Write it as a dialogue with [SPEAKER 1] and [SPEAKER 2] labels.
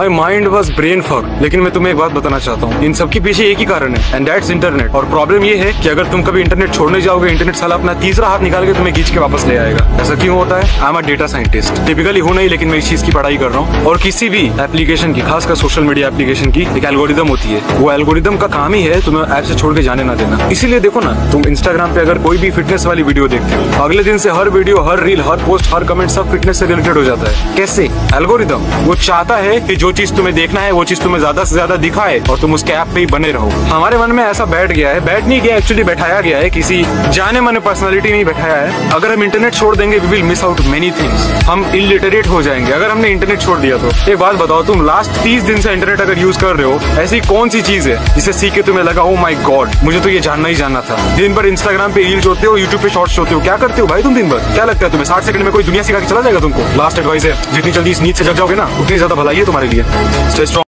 [SPEAKER 1] My mind was brain fuck लेकिन मैं तुम्हें एक बात बताना चाहता हूँ। इन सबके पीछे एक ही कारण है एंड दैट्स इंटरनेट और प्रॉब्लम ये है कि अगर तुम कभी इंटरनेट छोड़ने जाओगे इंटरनेट साला अपना तीसरा हाथ निकाल के तुम्हें खींच के वापस ले आएगा। ऐसा क्यों होता है? I am a data scientist typically हूँ नहीं, लेकिन मैं इस चीज़ की पढ़ाई कर रहा हूँ। और किसी भी एप्लीकेशन की, खासकर सोशल मीडिया एप्लीकेशन की, एक एल्गोरिदम होती है। वो एल्गोरिदम का काम ही है तुम्हें ऐप से छोड़ के जाने ना देना। इसीलिए देखो ना, तुम इंस्टाग्राम पे अगर कोई भी फिटनेस वाली वीडियो देखते हो, अगले दिन से हर वीडियो हर रील हर पोस्ट हर कमेंट सब फिटनेस से रिलेटेड हो जाता है। कैसे? एल्गोरिदम वो चाहता है कि जो चीज़ तुम्हें देखना है, वो चीज़ तुम्हें ज़्यादा से ज़्यादा दिखाए और तुम उसके ऐप पे ही बने रहो। हमारे मन में ऐसा बैठ गया है, बैठ नहीं गया एक्चुअली बैठाया गया है, किसी जाने माने पर्सनालिटी नहीं बैठाया है। अगर हम इंटरनेट छोड़ देंगे we will miss out many things हम इलिटरेट हो जाएँगे। अगर हमने इंटरनेट छोड़ दिया तो। एक बात बताओ, तुम लास्ट तीस दिन से इंटरनेट अगर यूज़ कर रहे हो, ऐसी कौन सी चीज़ है जिसे सीख के तुम्हें लगा ओ माई गॉड मुझे तो ये जानना ही जानना था दिन भर इंस्टाग्राम पे रील्स होते हो यूट्यूब पे शॉर्ट्स होते हो, क्या करते हो भाई तुम दिन भर? क्या लगता है तुम्हें? साठ सेकंड में कोई दुनिया सिखा के चला जाएगा तुमको? लास्ट एडवाइस है, जितनी जल्दी इस नींद से जग जाओगे ना, उतनी ज़्यादा भलाई है तुम्हारे लिए। Stay strong.